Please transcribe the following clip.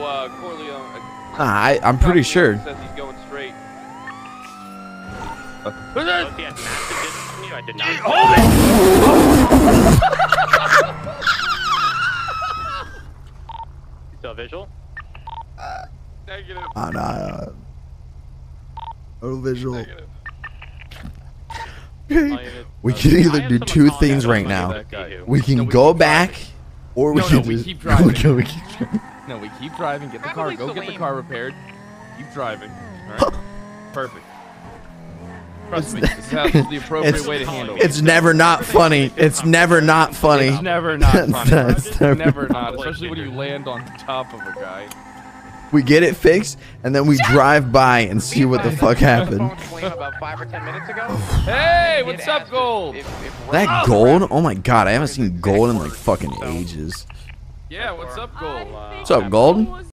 Uh, Corleone. Uh, Nah, I, I'm pretty sure. Says he's going straight. Who's this? He had massive distance you. I did. Still visual? Negative. Ah, nah, uh, no visual. Negative. We can either do two things right now. We can go keep back, or we No, no, we just keep driving. we can- we keep driving. No, we keep driving. Get the car. Probably Go get the car repaired. Keep driving. All right. Perfect. Trust me. This is, how, the appropriate It's- way to handle it. It's never not funny. It's never not funny. It's never not funny. It's never- never not, especially when you land on top of a guy. We get it fixed, and then we drive by and see what the fuck happened. About five or ten minutes ago. Hey, what's up, Gold? If, if That gold? Oh my god, I haven't seen gold in like fucking ages. Yeah, what's up, Gold? What's up, gold?